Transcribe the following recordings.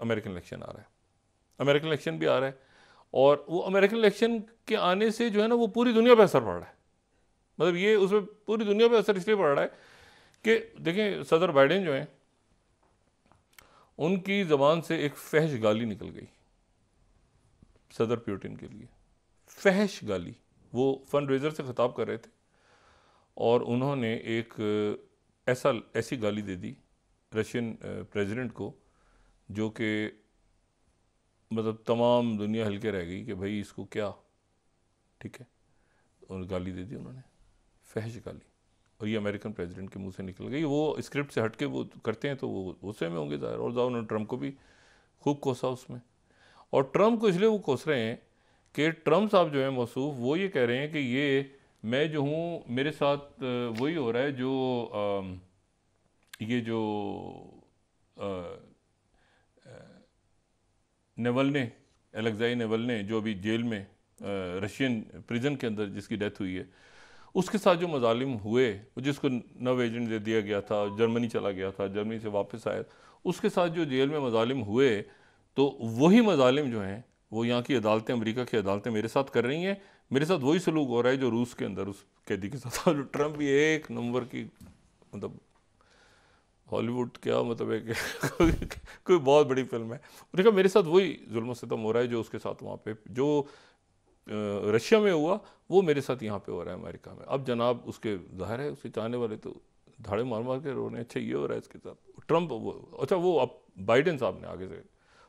American election आ रहा है। American election भी आ रहा है और वो अमेरिकन इलेक्शन के आने से जो है ना वो पूरी दुनिया पर असर पड़ रहा है। मतलब ये उसमें पूरी दुनिया पर असर इसलिए पड़ रहा है कि देखें, सदर बाइडेन जो हैं, उनकी ज़बान से एक फहश गाली निकल गई सदर प्यूटिन के लिए। फहश गाली। वो फंड रेजर से ख़ताब कर रहे थे और उन्होंने एक ऐसा, ऐसी गाली दे दी रशियन प्रेसिडेंट को जो कि मतलब तमाम दुनिया हल्के रह गई कि भाई इसको क्या? ठीक है। और गाली दे दी उन्होंने। फहश गाली। और ये अमेरिकन प्रेसिडेंट के मुँह से निकल गई। वो स्क्रिप्ट से हट के वो करते हैं तो वो गुस्से में होंगे ज़ाहिर। और ज़्यादा उन्होंने ट्रंप को भी खूब कोसा उसमें। और ट्रंप को इसलिए वो कोस रहे हैं कि ट्रंप साहब जो है मौसूफ वो ये कह रहे हैं कि ये मैं जो हूँ मेरे साथ वही हो रहा है जो आ, ये जो नेवलने एलेक्जाई नेवलने जो अभी जेल में रशियन प्रिजन के अंदर जिसकी डेथ हुई है, उसके साथ जो मजालिम हुए, जिसको नव एजेंट दे दिया गया था, जर्मनी चला गया था, जर्मनी से वापस आया, उसके साथ जो जेल में मजालिम हुए तो वही मजालिम जो हैं, वो यहाँ की अदालतें, अमेरिका की अदालतें मेरे साथ कर रही हैं। मेरे साथ वही सलूक हो रहा है जो रूस के अंदर, उस कैदी के साथ। ट्रंप भी एक नंबर की मतलब हॉलीवुड क्या मतलब है कि कोई बहुत बड़ी फ़िल्म है। उसने कहा मेरे साथ वही जुल्म सितम हो रहा है जो उसके साथ वहाँ पे, जो रशिया में हुआ, वो मेरे साथ यहाँ पे हो रहा है, अमेरिका में। अब जनाब उसके ज़ाहिर है, उसके चाहने वाले तो धाड़े मार मार के हैं अच्छा ये हो रहा है इसके साथ। ट्रंप, वो अच्छा वो अब बाइडेन साहब ने आगे से,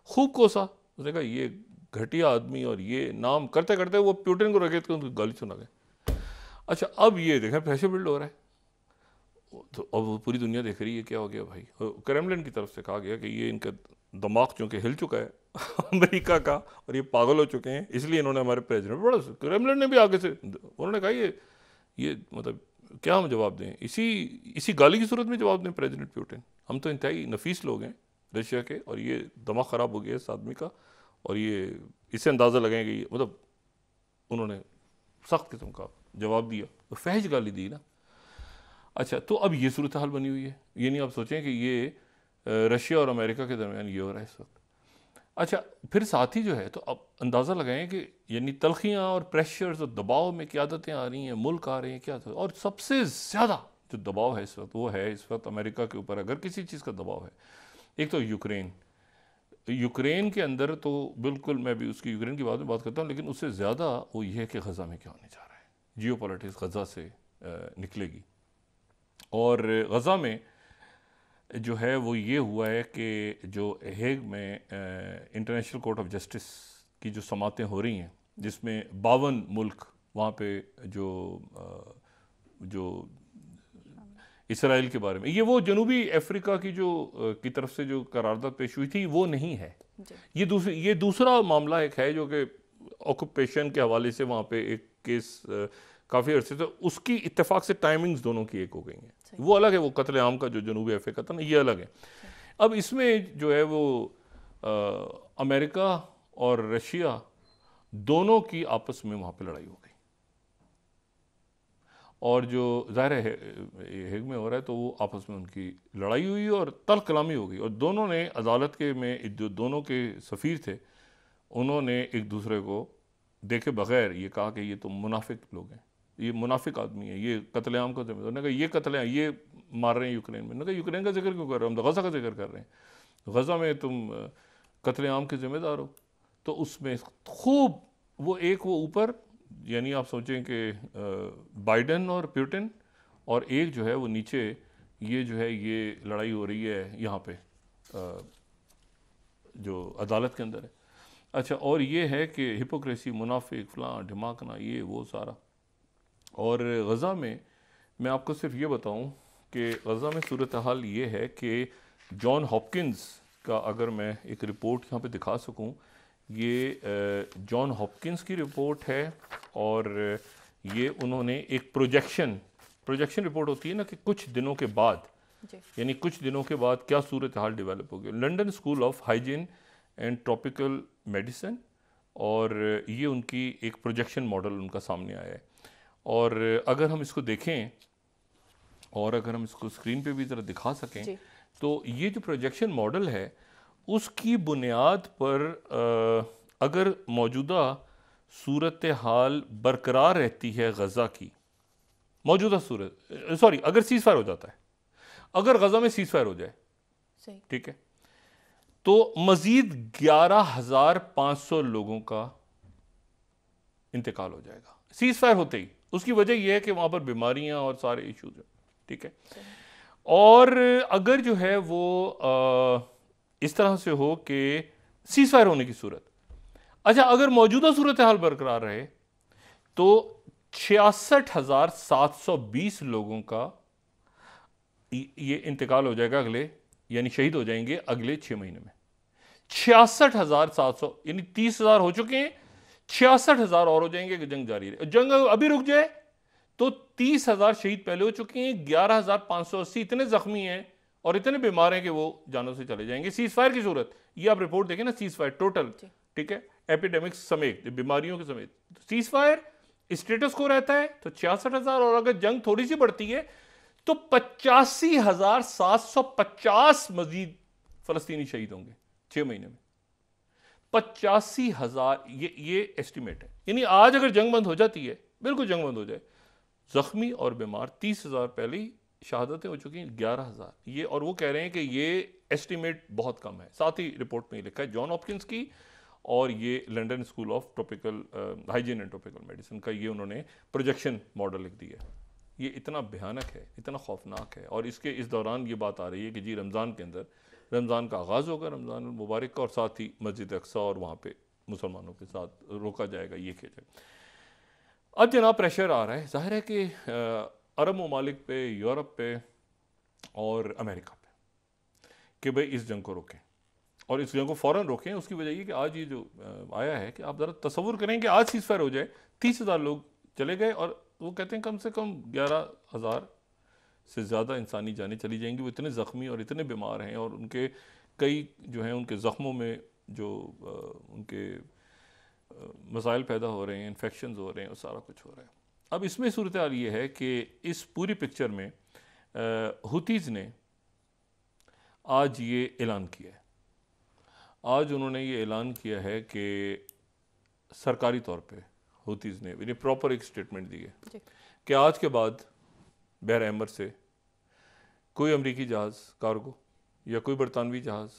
खूब कोसा। उसने कहा, ये घटिया आदमी और ये नाम करते करते वो प्यूटिन को रखे थे उनको गाली सुना गए अच्छा अब ये देखें प्रेशर बिल्ड हो रहा है। तो अब पूरी दुनिया देख रही है क्या हो गया भाई? क्रेमलिन की तरफ़ से कहा गया कि ये इनका दिमाग चूँकि हिल चुका है, अमेरिका का, और ये पागल हो चुके हैं, इसलिए इन्होंने हमारे प्रेसिडेंट बड़ा क्रेमलिन ने भी आगे से उन्होंने कहा ये ये मतलब क्या हम जवाब दें? इसी इसी गाली की सूरत में जवाब दें प्रेसिडेंट प्यूटिन हम तो इंतहाई नफीस लोग हैं रशिया के, और ये दिमाग ख़राब हो गया इस आदमी का, और ये इससे अंदाज़ा लगाएँगे मतलब उन्होंने सख्त किस्म का जवाब दिया, और फहज गाली दी ना। अच्छा तो अब ये सूरत हाल बनी हुई है। ये नहीं, आप सोचें कि ये रशिया और अमेरिका के दरमियान ये हो रहा है इस वक्त। अच्छा फिर साथ ही जो है तो अब अंदाज़ा लगाएँ कि यानी तलखियाँ और प्रेशर्स और दबाव में क्या आदतें आ रही हैं, मुल्क आ रहे हैं, क्या और सबसे ज़्यादा जो दबाव है इस वक्त, वो है इस वक्त अमेरिका के ऊपर, अगर किसी चीज़ का दबाव है। एक तो यूक्रेन। यूक्रेन के अंदर तो बिल्कुल, मैं भी उसकी यूक्रेन की बात में बात करता हूँ, लेकिन उससे ज़्यादा वो ये है कि गज़ा में क्या होने जा रहा है। जियो गज़ा से निकलेगी। और गज़ा में जो है वो ये हुआ है कि जो हेग में इंटरनेशनल कोर्ट ऑफ़ जस्टिस की जो समातें हो रही हैं जिसमें बावन मुल्क वहाँ पे जो आ, जो इसराइल के बारे में ये वो जनूबी अफ्रीका की जो की तरफ़ से जो करारदाद पेश हुई थी वो नहीं है। ये दूसरी ये दूसरा मामला एक है जो कि ऑक्यूपेशन के हवाले से वहाँ पे एक केस काफ़ी अर्से तो उसकी इतफाक़ से टाइमिंग्स दोनों की एक हो गई हैं। वो अलग है वो कत्ल आम का जो जनूबी अफ्रीका था ना ये अलग है। अब इसमें जो है वो आ, अमेरिका और रशिया दोनों की आपस में वहाँ पे लड़ाई हो गई। और जो ज़ाहिर है हेग में हो रहा है तो वो आपस में उनकी लड़ाई हुई और तल कलामी हो गई। और दोनों ने अदालत के में जो दोनों के सफ़ीर थे उन्होंने एक दूसरे को देखे बगैर ये कहा कि ये तो मुनाफिक लोग हैं। ये मुनाफिक आदमी है, ये कतलेआम का जिम्मेदार ने कहा, ये कतलेआम ये मार रहे हैं यूक्रेन में। ने कहा, यूक्रेन का ज़िक्र क्यों कर रहे हो? हम तो गज़ा का ज़िक्र कर रहे हैं। गज़ा में तुम कतलेआम के ज़िम्मेदार हो। तो उसमें खूब, वो एक वो ऊपर, यानी आप सोचें कि बाइडन और प्यूटिन और एक जो है वो नीचे, ये जो है, ये लड़ाई हो रही है यहाँ पे जो अदालत के अंदर है। अच्छा और ये है कि हिपोक्रेसी, मुनाफिक, फ़लाँ, ढिमाकना, ये वो सारा। और गज़ा में मैं आपको सिर्फ़ ये बताऊँ कि गज़ा में सूरत हाल ये है कि जॉन हॉपकिंस का अगर मैं एक रिपोर्ट यहाँ पे दिखा सकूँ ये जॉन हॉपकिंस की रिपोर्ट है और ये उन्होंने एक प्रोजेक्शन प्रोजेक्शन रिपोर्ट होती है ना कि कुछ दिनों के बाद यानी कुछ दिनों के बाद क्या सूरत हाल डेवलप होगी London School of Hygiene and Tropical Medicine और ये उनकी एक प्रोजेक्शन मॉडल उनका सामने आया है। और अगर हम इसको देखें और अगर हम इसको स्क्रीन पे भी ज़रा दिखा सकें तो ये जो प्रोजेक्शन मॉडल है उसकी बुनियाद पर आ, अगर मौजूदा सूरत हाल बरकरार रहती है गज़ा की मौजूदा सूरत सॉरी अगर सीज फायर हो जाता है अगर गज़ा में सीज फायर हो जाए ठीक है तो मजीद ग्यारह हज़ार पाँच सौ लोगों का इंतकाल हो जाएगा। सीज फायर होते ही। उसकी वजह यह है कि वहाँ पर बीमारियाँ और सारे इश्यूज़ हैं ठीक है? और अगर जो है वो आ, इस तरह से हो कि सीज फायर होने की सूरत। अच्छा अगर मौजूदा सूरत हाल बरकरार रहे तो छियासठ हज़ार सात सौ बीस लोगों का ये इंतकाल हो जाएगा अगले यानी शहीद हो जाएँगे अगले छह महीने में। छियासठ हज़ार सात सौ यानी तीस हज़ार हो चुके हैं छियासठ हज़ार और हो जाएँगे जंग जारी रहे। जंग अभी रुक जाए तो तीस हज़ार शहीद पहले हो चुके हैं ग्यारह हज़ार पाँच सौ अस्सी इतने जख्मी हैं और इतने बीमार हैं कि वो जानों से चले जाएँगे। सीज फायर की सूरत ये आप रिपोर्ट देखें ना सीज फायर टोटल ठीक है? एपिडेमिक्स समेत बीमारियों के समेत। तो सीज फायर स्टेटस को रहता है तो छियासठ हज़ार और अगर जंग थोड़ी सी बढ़ती है तो पचासी हज़ार सात सौ पचास मजीद फलस्तीनी शहीद होंगे छह महीने में। पचासी हज़ार, ये ये एस्टिमेट है। यानी आज अगर जंग बंद हो जाती है, बिल्कुल जंग बंद हो जाए, जख्मी और बीमार तीस हज़ार पहले ही शहादतें हो चुकी हैं, ग्यारह हज़ार। ये, और वो कह रहे हैं कि ये एस्टिमेट बहुत कम है। साथ ही रिपोर्ट में ये लिखा है जॉन ऑपकिंस की, और ये London School of Tropical Hygiene and Tropical Medicine का ये उन्होंने प्रोजेक्शन मॉडल लिख दिया है। ये इतना भयानक है, इतना खौफनाक है, और इसके, इस दौरान ये बात आ रही है कि जी रमज़ान के अंदर रमज़ान का आगाज़ होगा, रमज़ान मुबारक का, और साथ ही मस्जिद अक्सा और वहाँ पर मुसलमानों के साथ रोका जाएगा, ये किया जाएगा अब जना प्रेशर आ रहा है। ज़ाहिर है कि अरब ममालिक पे, यूरोप पे और अमेरिका पे कि भाई इस जंग को रोकें। और इस जंग को फ़ौरन रोकें, उसकी वजह ये कि आज ये जो आया है कि आप ज़रा तस्वुर करें कि आज सीज फायर हो जाए, तीस हज़ार लोग चले गए और वो कहते हैं कम से कम ग्यारह हज़ार से ज़्यादा इंसानी जाने चली जाएँगी। वो इतने ज़ख्मी और इतने बीमार हैं और उनके कई जो हैं उनके ज़ख्मों में जो आ, उनके मसाइल पैदा हो रहे हैं इन्फेक्शन हो रहे हैं और सारा कुछ हो रहा है। अब इसमें सूरत हाल ये है कि इस पूरी पिक्चर में हुतीज़ ने आज ये ऐलान किया है। आज उन्होंने ये ऐलान किया है कि सरकारी तौर पे हुतीज़ ने यानी प्रॉपर एक स्टेटमेंट दी है कि आज के बाद बहर अहमर से, कोई अमरीकी जहाज़, कार्गो, या कोई बरतानवी जहाज़,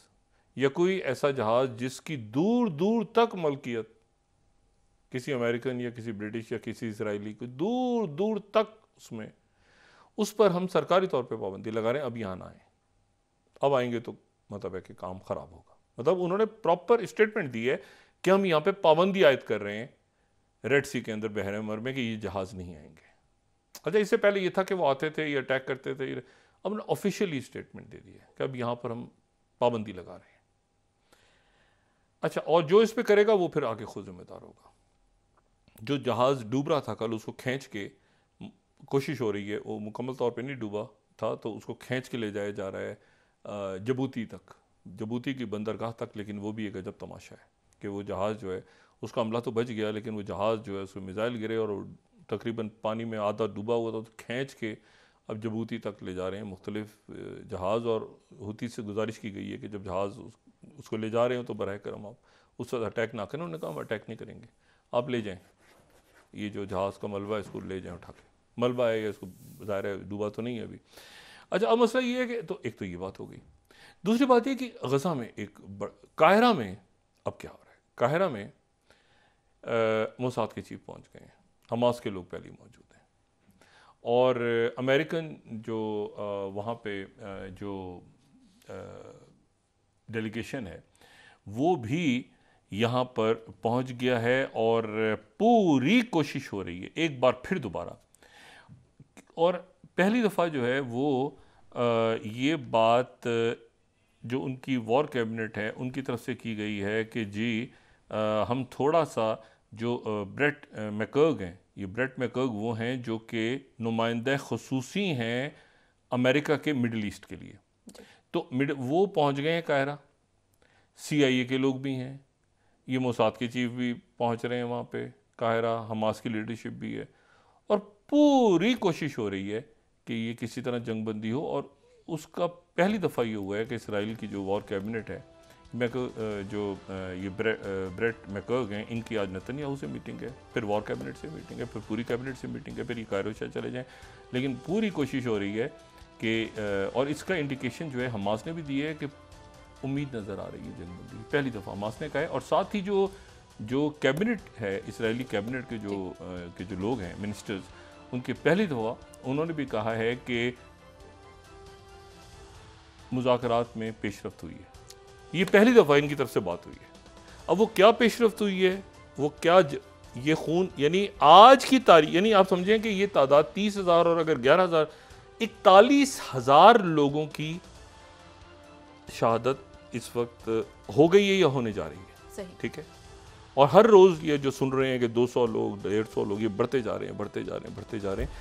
या कोई ऐसा जहाज़ जिसकी दूर दूर तक मलकियत, किसी अमेरिकन या किसी ब्रिटिश या किसी इसराइली को दूर दूर तक उसमें, उस पर हम सरकारी तौर पे पाबंदी लगा रहे हैं, अब यहाँ ना आए। अब आएँगे तो मतलब है कि काम ख़राब होगा। मतलब उन्होंने प्रॉपर स्टेटमेंट दी है कि हम यहाँ पे पाबंदी आयद कर रहे हैं रेड सी के अंदर बहरे में कि ये जहाज़ नहीं आएँगे। अच्छा इससे पहले ये था कि वो आते थे, ये अटैक करते थे अब ने ऑफिशियली स्टेटमेंट दे दिया कि अब यहाँ पर हम पाबंदी लगा रहे हैं। अच्छा और जो इस पर करेगा, वो फिर आगे खुद जिम्मेदार होगा। जो जहाज़ डूब रहा था, कल उसको खींच के कोशिश हो रही है, वो मुकम्मल तौर पे नहीं डूबा था तो उसको खींच के ले जाया जा रहा है जबूती तक। जबूती की बंदरगाह तक, लेकिन वो भी एक अजब तमाशा है कि वो जहाज़ जो है, उसका हमला तो बच गया, लेकिन वो जहाज़ जो है, उसमें मिज़ाइल गिरे और तकरीबन पानी में आधा डूबा हुआ था तो खींच के अब जबूती तक ले जा रहे हैं। मुख्तलिफ़ जहाज़ और हुती से गुजारिश की गई है कि जब जहाज़ उस, उसको ले जा रहे हो तो बर करम आप उस वक्त अटैक ना करें उन्होंने कहा हम अटैक नहीं करेंगे। आप ले जाएँ। ये जो जहाज़ का मलबा है इसको ले जाएँ उठा के। मलबा है या इसको ज़ाहिर है डूबा तो नहीं है अभी। अच्छा अब मसला ये है कि तो एक तो ये बात हो गई। दूसरी बात ये कि गज़ा में एक कायरा में अब क्या हो रहा है? कायरा में मोसाद के चीफ पहुँच गए हैं। हमास के लोग पहले मौजूद हैं। और अमेरिकन जो वहाँ पे जो डेलीगेशन है, वो भी यहाँ पर पहुँच गया है और पूरी कोशिश हो रही है, एक बार फिर दोबारा। और पहली दफ़ा जो है वो ये बात, जो उनकी वॉर कैबिनेट है, उनकी तरफ़ से की गई है कि जी हम थोड़ा सा जो ब्रेट मैकर्ग हैं ये ब्रेट मैकर्ग वो हैं जो कि नुमाइंदा खसूसी हैं अमेरिका के मिडल ईस्ट के लिए। तो मिड वो पहुँच गए हैं कायरा। सी के लोग भी हैं। ये मोसाद के चीफ भी पहुँच रहे हैं वहाँ पे। कायरा हमास की लीडरशिप भी है। और पूरी कोशिश हो रही है कि ये किसी तरह जंग बंदी हो और उसका पहली दफ़ा ये हुआ है कि इसराइल की जो वॉर कैबिनेट है मैको जो ये ब्रे, ब्रेट मैकर्ग हैं इनकी आज नतन्याहू से मीटिंग है फिर वॉर कैबिनेट से मीटिंग है फिर पूरी कैबिनेट से मीटिंग है फिर ये कायरो शायद चले जाएँ। लेकिन पूरी कोशिश हो रही है कि और इसका इंडिकेशन जो है हमास ने भी दी है कि उम्मीद नज़र आ रही है जंगबंदी पहली दफ़ा हमास ने कहा है और साथ ही जो जो कैबिनेट है इसराइली कैबिनेट के जो के जो लोग हैं मिनिस्टर्स उनके पहली दफ़ा उन्होंने भी कहा है कि मुजाकरात में पेशरफ हुई है। ये पहली दफ़ा इनकी तरफ़ से बात हुई है। अब वो क्या पेशरफ हुई है? वो क्या ज, ये खून यानी आज की तारीख यानी आप समझें कि ये तादाद तीस हज़ार और अगर ग्यारह हज़ार इकतालीस हज़ार लोगों की शहादत इस वक्त हो गई है या होने जा रही है। ठीक है? और हर रोज़ ये जो सुन रहे हैं कि 200 लोग डेढ़ सौ लोग ये बढ़ते जा रहे हैं बढ़ते जा रहे हैं बढ़ते जा रहे हैं।